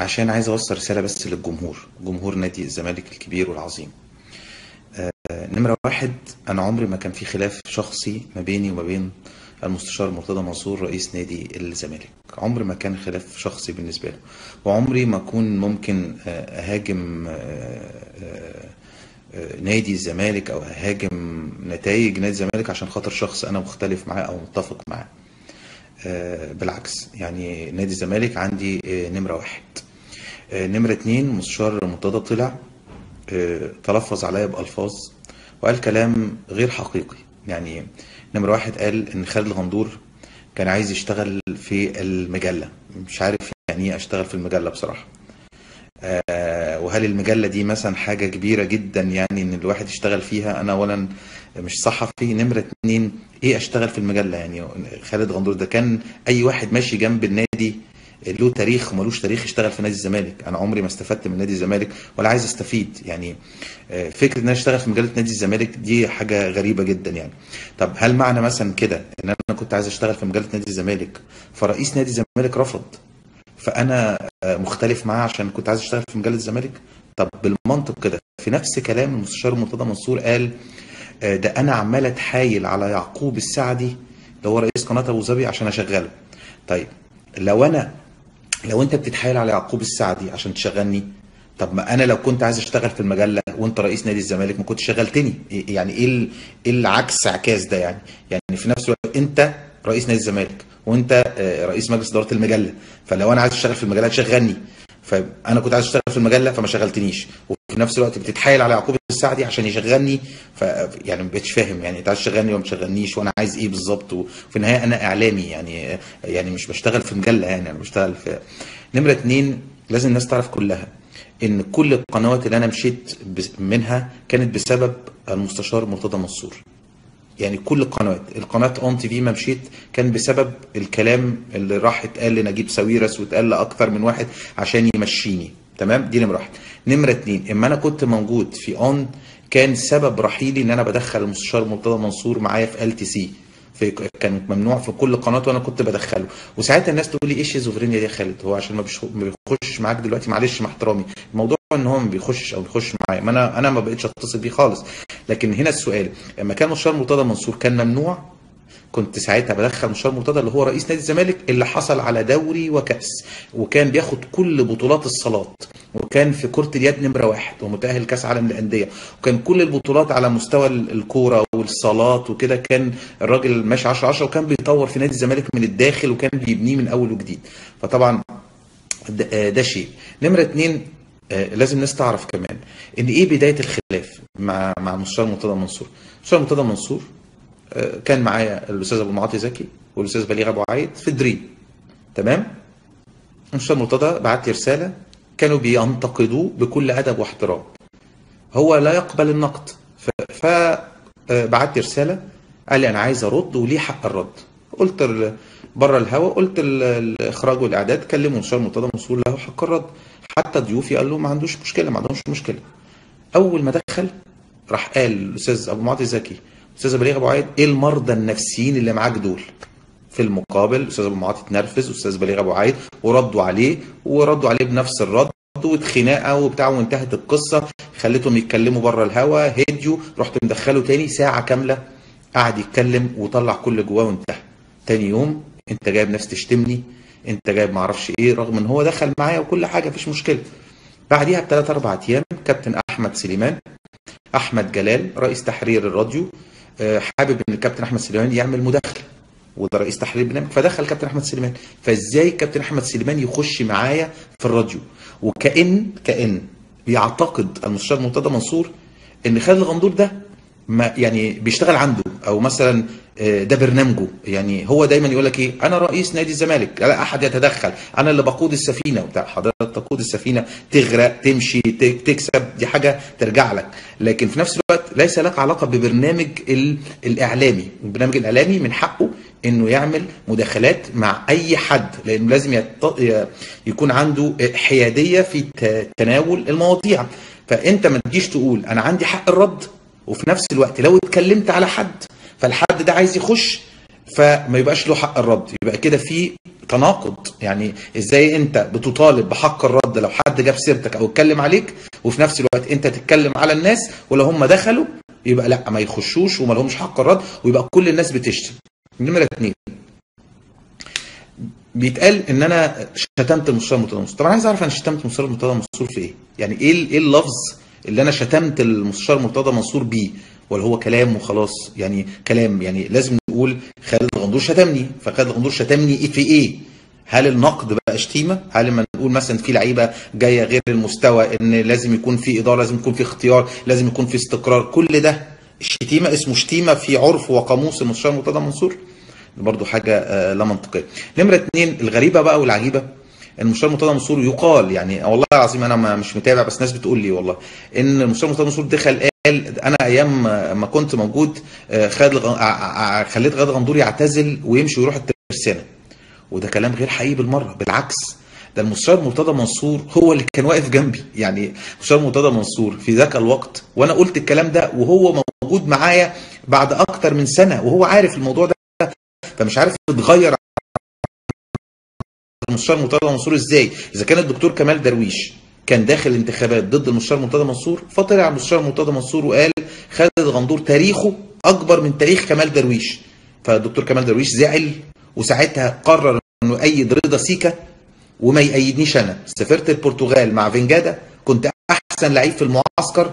عشان عايز أوصل رسالة بس للجمهور جمهور نادي الزمالك الكبير والعظيم. آه، نمرة واحد أنا عمري ما كان في خلاف شخصي ما بيني وما بين المستشار مرتضى منصور رئيس نادي الزمالك. عمري ما كان خلاف شخصي بالنسبة له وعمري ما أكون ممكن آه، أهاجم آه، نادي الزمالك أو أهاجم نتائج نادي الزمالك عشان خاطر شخص أنا مختلف معاه أو متفق معاه. بالعكس يعني نادي الزمالك عندي نمرة واحد. نمرة اتنين مستشار مرتضى طلع آه، تلفظ عليا بألفاظ وقال كلام غير حقيقي. يعني نمرة واحد قال إن خالد الغندور كان عايز يشتغل في المجلة. مش عارف يعني إيه أشتغل في المجلة بصراحة. آه، وهل المجلة دي مثلا حاجة كبيرة جدا يعني إن الواحد يشتغل فيها؟ أنا اولا مش صحفي. نمرة اتنين إيه أشتغل في المجلة؟ يعني خالد غندور ده كان أي واحد ماشي جنب النادي له تاريخ وملوش تاريخ يشتغل في نادي الزمالك. أنا عمري ما استفدت من نادي الزمالك ولا عايز أستفيد. يعني آه، فكرة إن أنا أشتغل في مجلة نادي الزمالك دي حاجة غريبة جدا يعني. طب هل معنى مثلا كده إن أنا كنت عايز أشتغل في مجلة نادي الزمالك فرئيس نادي الزمالك رفض؟ فأنا آه، مختلف معاه عشان كنت عايز أشتغل في مجلة الزمالك؟ طب بالمنطق كده في نفس كلام المستشار مرتضى منصور قال آه، ده أنا عمال أتحايل على يعقوب السعدي اللي هو رئيس قناة أبو ظبي عشان أشغله. طيب لو أنا لو انت بتتحايل على يعقوب السعدي عشان تشغلني طب ما أنا لو كنت عايز اشتغل في المجله وانت رئيس نادي الزمالك ما كنتش شغلتني. إيه- يعني إيه إيه العكس عكاس ده يعني؟ يعني في نفس الوقت انت رئيس نادي الزمالك وانت آه، رئيس مجلس إدارة المجلة. فلو أنا عايز اشتغل في المجله تشغلني فانا كنت عايز اشتغل في المجلة فما شغلتنيش. وفي نفس الوقت بتتحايل على يعقوب السعدي عشان يشغلني. ف يعني ما بقتش فاهم يعني انت عايز تشغلني ولا تشغلنيش وأنا عايز إيه بالظبط. وفي النهاية أنا إعلامي يعني يعني مش بشتغل في مجلة يعني أنا بشتغل في نمرة اتنين. لازم الناس تعرف كلها إن كل القنوات اللي أنا مشيت منها كانت بسبب المستشار مرتضى منصور. يعني كل القنوات القناة ON TV ما مشيت كان بسبب الكلام اللي راح اتقال لنجيب ساويرس واتقال لأكثر من واحد عشان يمشيني. تمام؟ دي نمرة واحد نمرة اتنين إما أنا كنت موجود في ON كان سبب رحيلي إن أنا بدخل المستشار مرتضى منصور معايا في LTC في كان ممنوع في كل قناه وأنا كنت بدخله. وساعتها الناس تقول لي إيه الشيزوفرينيا دي يا خالد؟ هو عشان ما ما بيخش معاك دلوقتي؟ معلش مع احترامي. الموضوع إن هو ما بيخش أو بيخش معايا. ما أنا أنا ما بقتش أتصل بيه خالص. لكن هنا السؤال لما كان مستشار مرتضى منصور كان ممنوع؟ كنت ساعتها بدخل مستشار مرتضى اللي هو رئيس نادي الزمالك اللي حصل على دوري وكأس وكان بياخد كل بطولات الصالات وكان في كرة اليد نمرة واحد ومتأهل كأس عالم للأندية وكان كل البطولات على مستوى ال- الكورة والصالات وكده كان الراجل ماشي 10 10 وكان بيطور في نادي الزمالك من الداخل وكان بيبنيه من أول وجديد. فطبعا ده, شيء. نمرة اتنين آه، لازم الناس تعرف كمان إن إيه بداية الخلاف مع مع المستشار مرتضى منصور؟ المستشار مرتضى منصور كان معايا الأستاذ أبو معاطي زكي والأستاذ بليغ أبو عايد في دريم تمام؟ المستشار مرتضى بعت لي رسالة كانوا بينتقدوه بكل أدب واحترام. هو لا يقبل النقد. فبعت لي رسالة قال لي أنا عايز أرد وليه حق الرد. قلت بره الهوا قلت ال- الإخراج والإعداد كلموا مستشار مرتضى منصور له حق الرد. حتى ضيوفي قال له ما عندوش مشكلة ما عندهمش مشكلة. أول ما دخل راح قال الأستاذ أبو معاطي زكي أستاذ بليغ أبو عايد إيه المرضى النفسيين اللي معاك دول؟ في المقابل أستاذ أبو معاطي اتنرفز واستاذ بليغ أبو عايد وردوا عليه وردوا عليه بنفس الرد واتخناقة وبتاع وانتهت القصة خليتهم يتكلموا بره الهوا هديوا رحت مدخله تاني ساعة كاملة قعد يتكلم وطلع كل جواه وانتهى. تاني يوم أنت جايب ناس تشتمني أنت جايب معرفش إيه رغم إن هو دخل معايا وكل حاجة مفيش مشكلة. بعديها بثلاث أربع أيام كابتن أحمد سليمان أحمد جلال رئيس تحرير الراديو حابب إن الكابتن أحمد سليمان يعمل مداخلة وده رئيس تحرير البرنامج فدخل كابتن أحمد سليمان فإزاي كابتن أحمد سليمان يخش معايا في الراديو؟ وكأن كأن بيعتقد المستشار مرتضى منصور إن خالد الغندور ده ما يعني بيشتغل عنده أو مثلا آه، ده برنامجه. يعني هو دايما يقول لك إيه؟ أنا رئيس نادي الزمالك لا أحد يتدخل. أنا اللي بقود السفينة وبتاع. حضرتك تقود السفينة تغرق تمشي تكسب دي حاجة ترجع لك. لكن في نفس الوقت ليس لك علاقة ببرنامج ال- الإعلامي. البرنامج الإعلامي من حقه إنه يعمل مداخلات مع أي حد لأنه لازم يت... يكون عنده حيادية في تناول المواضيع. فأنت ما تجيش تقول أنا عندي حق الرد. وفي نفس الوقت لو اتكلمت على حد فالحد ده عايز يخش فما يبقاش له حق الرد. يبقى كده في تناقض. يعني إزاي انت بتطالب بحق الرد لو حد جاب سيرتك أو اتكلم عليك وفي نفس الوقت انت تتكلم على الناس ولو هم دخلوا يبقى لا ما يخشوش وما لهمش حق الرد ويبقى كل الناس بتشتم. نمرة اتنين. بيتقال ان أنا شتمت المستشار مرتضى منصور طبعا عايز اعرف أنا شتمت المستشار منصور في إيه؟ يعني إيه إيه اللفظ اللي أنا شتمت المستشار مرتضى منصور بيه ولا هو كلام وخلاص يعني كلام يعني لازم نقول خالد غندور شتمني فخالد غندور شتمني إيه في إيه هل النقد بقى شتيمة؟ هل لما نقول مثلا في لعيبة جاية غير المستوى إن لازم يكون في إدارة، لازم يكون في اختيار، لازم يكون في استقرار، كل ده الشتيمه اسمه شتيمة في عرف وقاموس المستشار مرتضى منصور؟ برضو حاجة آه، لا منطقية. نمرة اثنين الغريبة بقى والعجيبة المستشار مرتضى منصور يقال يعني والله العظيم أنا مش متابع بس ناس بتقول لي والله إن المستشار مرتضى منصور دخل قال أنا أيام ما كنت موجود آه، خالد ع- ع- خليت غادة غندور يعتزل ويمشي ويروح الترسانة. وده كلام غير حقيقي بالمرة بالعكس. ده المستشار مرتضى منصور هو اللي كان واقف جنبي. يعني المستشار مرتضى منصور في ذاك الوقت وأنا قلت الكلام ده وهو موجود معايا بعد أكتر من سنة وهو عارف الموضوع ده فمش عارف يتغير المستشار مرتضى منصور إزاي؟ إذا كان الدكتور كمال درويش كان داخل انتخابات ضد المستشار مرتضى منصور فطلع المستشار مرتضى منصور وقال خالد غندور تاريخه أكبر من تاريخ كمال درويش. فالدكتور كمال درويش زعل وساعتها قرر إنه يأيد رضا سيكا وما يأيدنيش أنا. سافرت البرتغال مع فينجادا كنت أحسن لعيب في المعسكر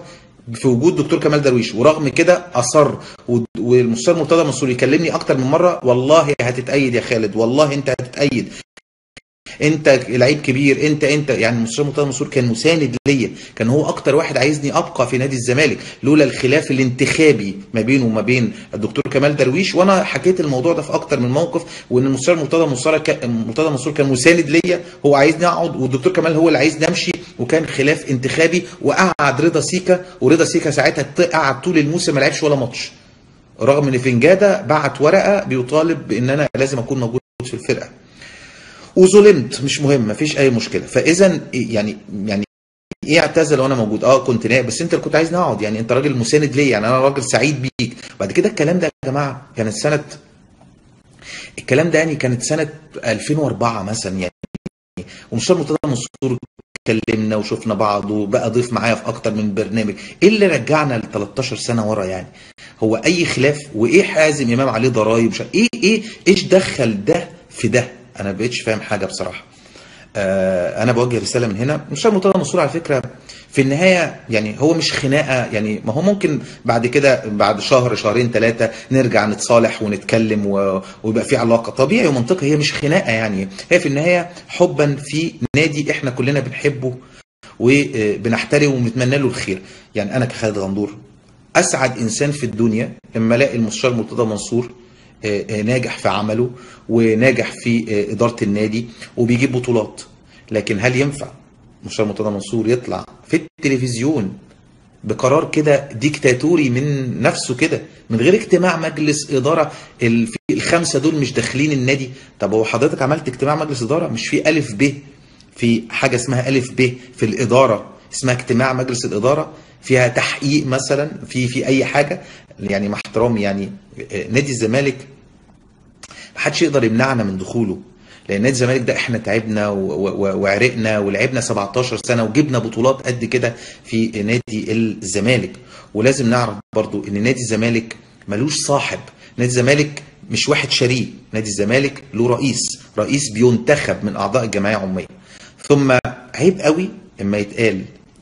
في وجود دكتور كمال درويش. ورغم كده أصر والمستشار مرتضى منصور يكلمني أكتر من مرة والله هتتأيد يا خالد والله أنت هتتأيد. انت لعيب كبير انت انت يعني المستشار مرتضى منصور كان مساند ليا كان هو أكتر واحد عايزني ابقى في نادي الزمالك لولا الخلاف الانتخابي ما بينه وما بين الدكتور كمال درويش. وأنا حكيت الموضوع ده في أكتر من موقف وان المستشار مرتضى منصور مرتضى منصور كان مساند ليا هو عايزني اقعد والدكتور كمال هو اللي عايزني امشي وكان خلاف انتخابي وقعد رضا سيكا ورضا سيكا ساعتها قعد طول الموسم ما لعبش ولا ماتش. رغم ان فنجاده بعت ورقه بيطالب بان أنا لازم اكون موجود في الفرقه. وظلمت مش مهم مفيش أي مشكلة. فاذا يعني يعني إيه اعتزل وأنا موجود؟ آه كنت نائب بس أنت كنت عايزني اقعد يعني أنت راجل مساند ليا يعني أنا راجل سعيد بيك. بعد كده الكلام ده يا جماعة كانت سنة الكلام ده يعني كانت سنة 2004 مثلا يعني. ومستشار مرتضى منصور كلمنا وشفنا بعض وبقى ضيف معايا في أكتر من برنامج. إيه اللي رجعنا ل 13 سنة ورا يعني؟ هو أي خلاف؟ وإيه حازم إمام عليه ضرايب إيه إيه إيش دخل ده في ده؟ أنا ما بقتش فاهم حاجة بصراحة. آه، أنا بوجه رسالة من هنا. مستشار مرتضى منصور على فكرة في النهاية يعني هو مش خناقة يعني ما هو ممكن بعد كده بعد شهر شهرين ثلاثة نرجع نتصالح ونتكلم ويبقى في علاقة. طبيعي ومنطقي هي مش خناقة يعني. هي في النهاية حبا في نادي إحنا كلنا بنحبه وبنحترمه وبنتمنى له الخير. يعني أنا كخالد غندور أسعد إنسان في الدنيا لما ألاقي المستشار مرتضى منصور ناجح في عمله وناجح في آه، إدارة النادي وبيجيب بطولات. لكن هل ينفع المستشار مرتضى منصور يطلع في التلفزيون بقرار كده ديكتاتوري من نفسه كده من غير اجتماع مجلس إدارة؟ الخمسة دول مش داخلين النادي. طب هو حضرتك عملت اجتماع مجلس إدارة؟ مش في ألف ب في حاجة اسمها ألف ب في الإدارة. اسمها اجتماع مجلس الإدارة فيها تحقيق مثلا في في أي حاجة يعني مع احترامي يعني آه، نادي الزمالك محدش يقدر يمنعنا من دخوله لأن نادي الزمالك ده إحنا تعبنا وعرقنا ولعبنا 17 سنة وجبنا بطولات قد كده في نادي الزمالك. ولازم نعرف برضو إن نادي الزمالك ملوش صاحب. نادي الزمالك مش واحد شريك. نادي الزمالك له رئيس رئيس بينتخب من أعضاء الجمعية العمومية. ثم عيب قوي إما يتقال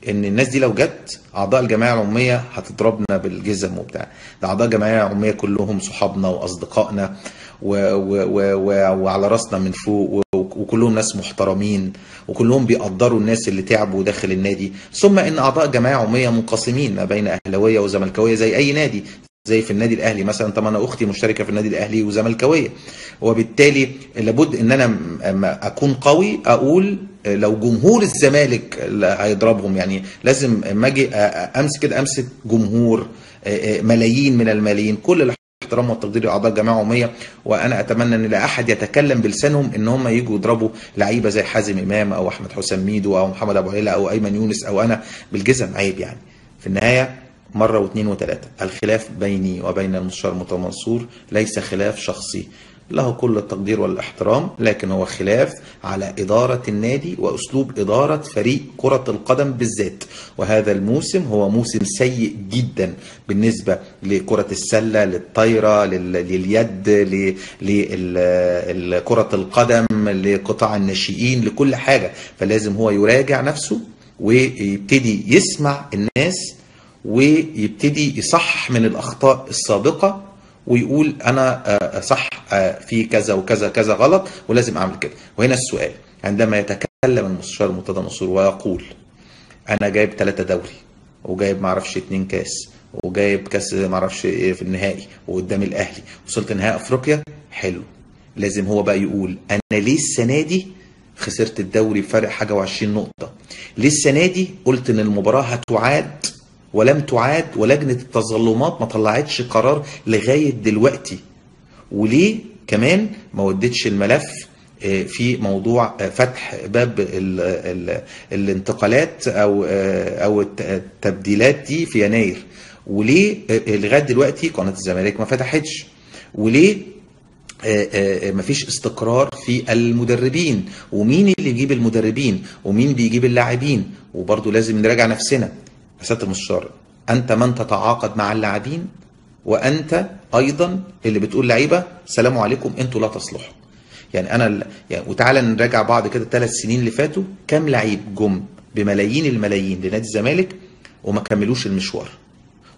إن الناس دي لو جت أعضاء الجمعية العمومية هتضربنا بالجزم وبتاع. ده أعضاء الجمعية العمومية كلهم صحابنا وأصدقائنا و و و و وعلى راسنا من فوق وكلهم ناس محترمين وكلهم بيقدروا الناس اللي تعبوا داخل النادي. ثم إن أعضاء جمعيه عموميه منقسمين ما بين أهلاوية وزملكاوية زي أي نادي. زي في النادي الأهلي مثلا طب أنا أختي مشتركة في النادي الأهلي وزملكاوية. وبالتالي لابد إن أنا أكون قوي أقول لو جمهور الزمالك هيضربهم. يعني لازم أما أجي أمسك كده أمسك جمهور ملايين من الملايين. كل الاحترام والتقدير لاعضاء الجمعيه العموميه وأنا أتمنى إن لا أحد يتكلم بلسانهم إن هم يجوا يضربوا لعيبة زي حازم إمام أو أحمد حسام ميدو أو محمد أبو عيله أو أيمن يونس أو أنا بالجزم عيب يعني. في النهاية مرة واثنين وثلاثة. الخلاف بيني وبين المستشار مرتضى منصور ليس خلاف شخصي. له كل التقدير والإحترام لكن هو خلاف على إدارة النادي وأسلوب إدارة فريق كرة القدم بالذات. وهذا الموسم هو موسم سيء جدا بالنسبة لكرة السلة للطايرة لل- لليد لكرة القدم لقطاع الناشئين لكل حاجة. فلازم هو يراجع نفسه ويبتدي يسمع الناس ويبتدي يصحح من الأخطاء السابقة ويقول أنا آه، صح آه، في كذا وكذا كذا غلط ولازم أعمل كده. وهنا السؤال عندما يتكلم المستشار مرتضى منصور ويقول أنا جايب ثلاثة دوري وجايب معرفش اتنين كاس وجايب كاس معرفش إيه في النهائي وقدام الأهلي وصلت نهائي أفريقيا حلو. لازم هو بقى يقول أنا ليه السنة دي خسرت الدوري بفرق حاجة و20 نقطة؟ ليه السنة دي قلت إن المباراة هتعاد ولم تعاد ولجنة التظلمات ما طلعتش قرار لغاية دلوقتي. وليه كمان ما وديتش الملف آه، في موضوع آه، فتح باب ال ال الانتقالات أو آه، أو الت- التبديلات دي في يناير. وليه لغاية دلوقتي قناة الزمالك ما فتحتش. وليه مفيش استقرار في المدربين. ومين اللي يجيب المدربين؟ ومين بيجيب اللاعبين؟ وبرضه لازم نراجع نفسنا. سياده المستشار أنت من تتعاقد مع اللاعبين وأنت أيضا اللي بتقول لعيبة سلام عليكم أنتوا لا تصلحوا. يعني ال- يعني وتعالى نراجع بعض كده الثلاث سنين اللي فاتوا. كام لعيب جم بملايين الملايين لنادي الزمالك وما كملوش المشوار؟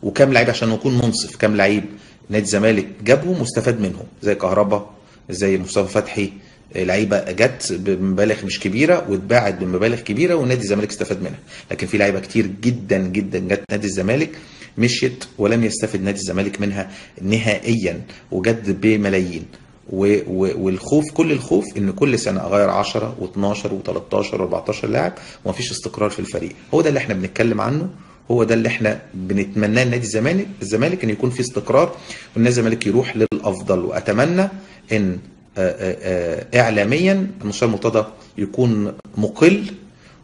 وكام لعيب عشان نكون منصف كام لعيب نادي الزمالك جابهم واستفاد منهم؟ زي كهربا زي مصطفى فتحي لعيبة جت بمبالغ مش كبيرة واتباعت بمبالغ كبيرة ونادي الزمالك استفاد منها. لكن في لعيبة كتير جدا جدا جت نادي الزمالك مشيت ولم يستفد نادي الزمالك منها نهائيا وجت بملايين. و- و- والخوف كل الخوف إن كل سنة أغير 10 و12 و13 و14 لاعب ومفيش استقرار في الفريق. هو ده اللي إحنا بنتكلم عنه. هو ده اللي إحنا بنتمناه لنادي الزمالك. الزمالك إن يكون في استقرار والنادي الزمالك يروح للأفضل. وأتمنى إن اعلاميا المستشار مرتضى يكون مقل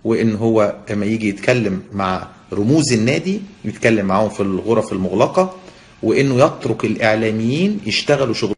وإن هو لما يجي يتكلم مع رموز النادي يتكلم معاهم في الغرف المغلقة وإنه يترك الإعلاميين يشتغلوا شغل